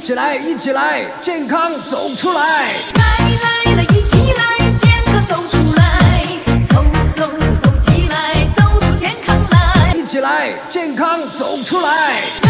起来一起来健康走出来。来来来一起来健康走出来。走走走起来走出健康来。一起来健康走出来。